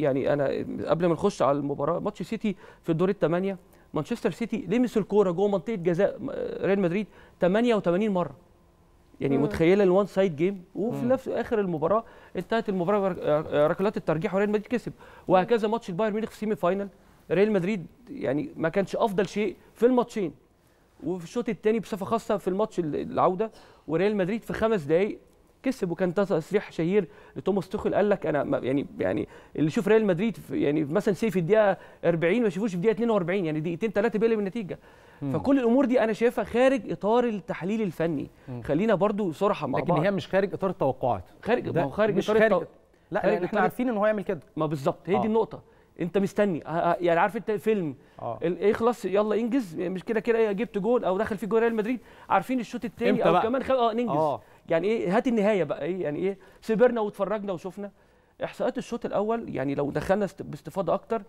يعني أنا قبل ما نخش على المباراة ماتش سيتي في الدور الثمانيه مانشستر سيتي لمس الكورة جوه منطقة جزاء ريال مدريد 88 مرة. يعني متخيلة ال one side game وفي نفس آخر المباراة انتهت المباراة ركلات الترجيح وريال مدريد كسب. وهكذا ماتش البايرن ميونخ في semi final ريال مدريد يعني ما كانش أفضل شيء في الماتشين. وفي الشوط الثاني بصفة خاصة في الماتش العودة وريال مدريد في خمس دقائق كسب وكان تصريح شهير لتوماس توخيل. قال لك أنا يعني يعني اللي يشوف ريال مدريد يعني مثلا سي في الدقيقة 40 ما يشوفوش في الدقيقة 42 يعني دقيقتين ثلاثة بيقلب النتيجة. فكل الأمور دي أنا شايفها خارج إطار التحليل الفني. مم. خلينا برضو صراحة مع لكن بعض. هي مش خارج إطار التوقعات. خارج ما هو خارج مش إطار خارج التو... لا خارج إحنا إطار- عارفين ان هو يعمل كده. ما بالظبط هي آه. دي النقطة. أنت مستني. يعني عارف أنت فيلم ال- يخلص يلا إنجز. مش كده كده جبت جول أو دخل في جول ريال مدريد. عارفين الشوط الثاني أو بقى؟ كمان خل... آه ننجز. آه. يعني إيه؟ هات النهاية بقى. إيه؟ يعني إيه؟ سبرنا واتفرجنا وشفنا. إحصاءات الشوط الأول يعني لو دخلنا است- باستفاضة أكتر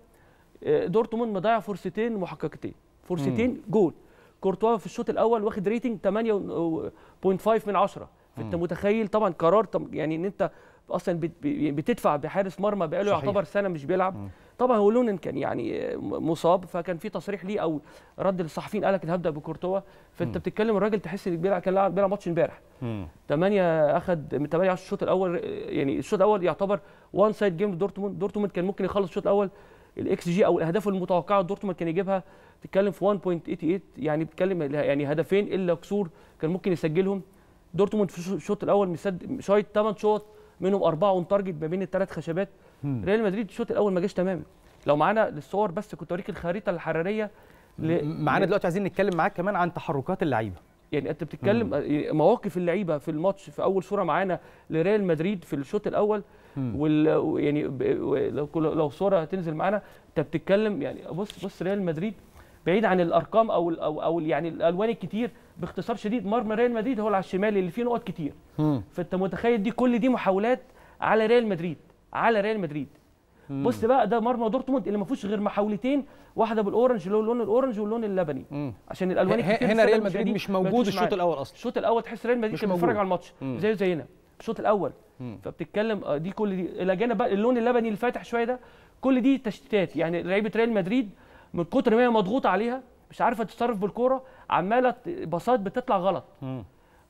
آه، دورتموند مضيع فرصتين محققتين. فرصتين جول. كورتوا في الشوط الأول واخد rating 8.5 من 10 فأنت متخيل طبعا قرار يعني إن أنت أصلا بت- بتدفع بحارس مرمى بقاله. يعتبر سنة مش بيلعب. طبعا هو لونن كان يعني مصاب فكان في تصريح ليه أو رد للصحفيين قال لك هبدا بكورتوا فأنت. بتتكلم الراجل تحس إنك بيلعب كان لاعب- بيلعب ماتش امبارح مم. 8 أخد من 8 10 الشوط الأول يعني الشوط الأول يعتبر one side game لدورتموند دورتموند كان ممكن يخلص الشوط الأول الاكس جي أو الأهداف المتوقعة دورتموند كان يجيبها تتكلم في 1.88 يعني بتتكلم يعني هدفين إلا كسور كان ممكن يسجلهم دورتموند في الشوط الأول مسدد شايط 8 شوط منهم أربعة on target ما بين الثلاث خشبات مم. ريال مدريد الشوط الأول ما جاش تماما لو معانا الصور بس كنت أوريك الخريطة الحرارية ل... معانا دلوقتي عايزين نتكلم معاك كمان عن تحركات اللعيبة يعني أنت بتتكلم مواقف اللعيبة في الماتش في أول صورة معانا لريال مدريد في الشوط الأول مم. وال يعني ب- و- لو لو صورة هتنزل معانا أنت بتتكلم يعني بص بص ريال مدريد بعيد عن الأرقام أو أو أو يعني الألوان الكتير باختصار شديد مرمى ريال مدريد هو اللي على الشمال اللي فيه نقط كتير مم. فأنت متخيل دي كل دي محاولات على ريال مدريد على ريال مدريد بص بقى ده مرمى دورتموند اللي ما فيهوش غير محاولتين واحدة بال orange اللي هو اللون ال orange واللون اللبني مم. عشان الألوان الكتير هنا ريال مدريد مش موجود الشوط. الأول أصلا الشوط الأول تحس ريال مدريد كان بيتفرج. على الماتش مم. زيه زينا الشوط الأول مم. فبتتكلم آه، دي كل دي إلى جانب بقى اللون اللبني الفاتح شوية ده كل دي تشتيتات يعني لعيبة ريال مدريد من كتر ما هي مضغوطة عليها مش عارفة تتصرف بالكورة عمالة باصات بتطلع غلط.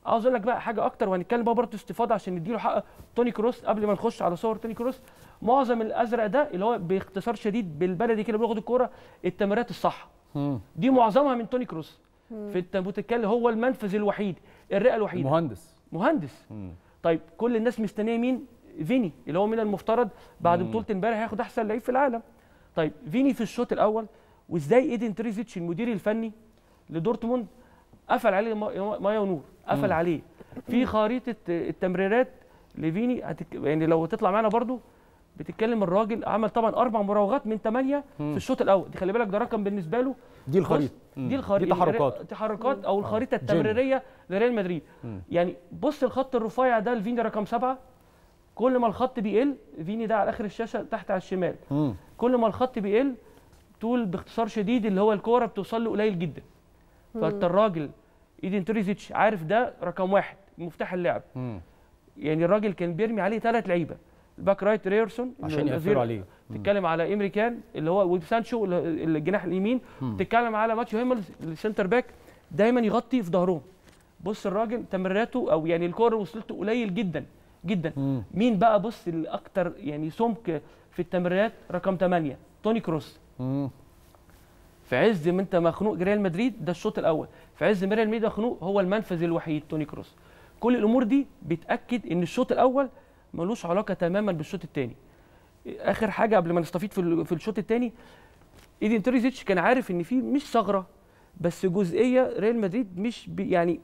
عاوز أقول لك بقى حاجة أكتر وهنتكلم بقى برضه استفاضة عشان نديله حق توني كروس قبل ما نخش على صور توني كروس. معظم الأزرق ده اللي هو باختصار شديد بالبلدي كده بياخد الكورة التمريرات الصح. دي معظمها من توني كروس. فانت بتتكلم هو المنفذ الوحيد الرئة الوحيدة. مهندس. مهندس. مم. طيب كل الناس مستنية مين؟ فيني اللي هو من المفترض بعد بطولة امبارح هياخد أحسن لعيب في العالم. طيب فيني في الشوط الأول وإزاي إدين ترزيتش المدير الفني لدورتموند قفل عليه ما- مايا ونور قفل عليه. في خريطة التمريرات لفيني هتك... يعني لو تطلع معانا برضو بتتكلم الراجل عمل طبعا أربع مراوغات من ثمانيه في الشوط الأول. دي خلي بالك ده رقم بالنسبة له دي الخريطة. دي الخريطة. دي تحركات تحركات أو الخريطة جيم. التمريرية لريال مدريد. يعني بص الخط الرفيع ده لفيني رقم سبعة. كل ما الخط بيقل فيني ده على آخر الشاشة تحت على الشمال. مم. كل ما الخط بيقل طول باختصار شديد اللي هو الكورة بتوصل له قليل جدا. فانت الراجل إيدين ترزيتش عارف ده رقم واحد مفتاح اللعب. مم. يعني الراجل كان بيرمي عليه ثلاث لعيبة ال back right ريرسون عشان يقفلوا عليه. تتكلم على إيمري جان اللي هو وسانشو الجناح اليمين. تتكلم على ماتس هوملز ال centre back دايما يغطي في ظهرهم. بص الراجل تمريراته أو يعني الكورة وصلته قليل جدا جدا. مم. مين بقى بص الأكتر يعني سمك في التمريرات؟ رقم 8 توني كروس. مم. في عز ما انت مخنوق ريال مدريد ده الشوط الأول. في عز ما ريال مدريد مخنوق هو المنفذ الوحيد توني كروس. كل الأمور دي بتأكد إن الشوط الأول ملوش علاقة تماما بالشوط الثاني آخر حاجة قبل ما نستفيد في ال- في الشوط الثاني إيدين ترزيتش كان عارف إن في مش ثغرة بس جزئية ريال مدريد مش يعني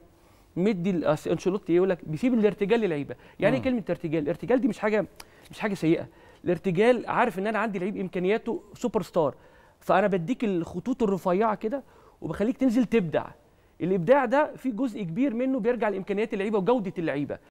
مدي أنشيلوتي يقول لك بيسيب الارتجال للعيبة. يعني إيه كلمة ارتجال الارتجال دي مش حاجة مش حاجة سيئة. الارتجال عارف إن أنا عندي لعيب إمكانياته سوبر ستار فأنا بديك الخطوط الرفيعة كده وبخليك تنزل تبدع. الإبداع ده في جزء كبير منه بيرجع لإمكانيات اللعيبة وجودة اللعيبة.